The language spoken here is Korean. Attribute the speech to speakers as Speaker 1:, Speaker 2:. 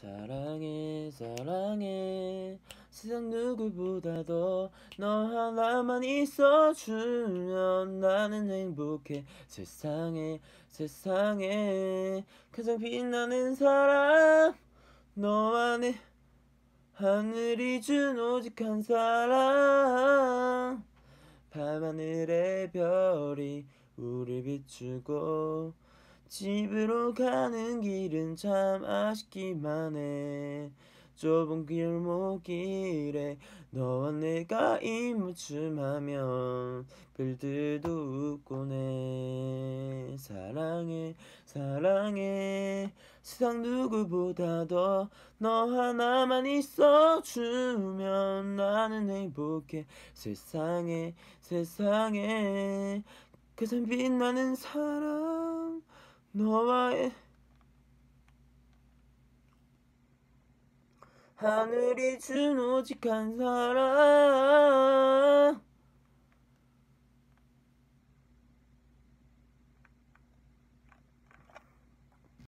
Speaker 1: 사랑해 사랑해. 세상 누구보다도 너 하나만 있어주면 나는 행복해. 세상에 세상에. 가장 빛나는 사람 너만의 하늘이 준 오직 한 사랑 밤하늘의 별이 우릴 비추고 집으로 가는 길은 참 아쉽기만 해. 좁은 길목길에 너와 내가 입맞춤하면 별들도 웃곤 해 사랑해 사랑해. 세상 누구보다도 너 하나만 있어주면 나는 행복해. 세상에 세상에. 가장 빛나는 사람 너와의 하늘이 준 오직 한 사람